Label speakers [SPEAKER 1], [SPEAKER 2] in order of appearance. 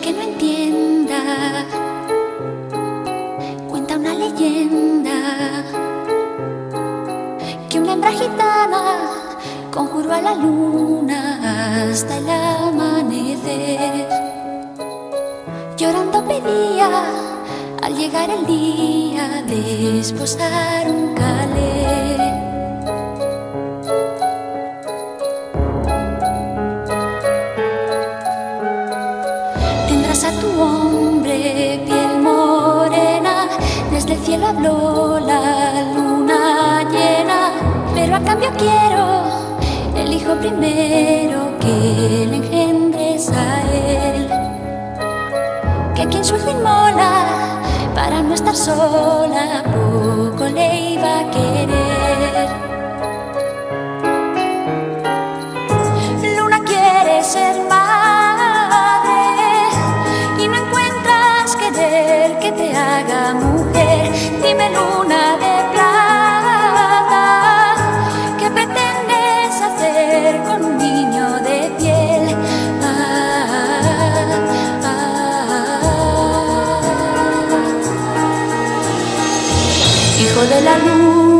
[SPEAKER 1] que no entienda, cuenta una leyenda que una hembra gitana conjuró a la luna hasta el amanecer. Llorando pedía al llegar el día de esposar un calé. Tu hombre piel morena, desde el cielo habló la luna llena, pero a cambio quiero el hijo primero que le engendres a él. Que quien su inmola para no estar sola, Hijo de la luna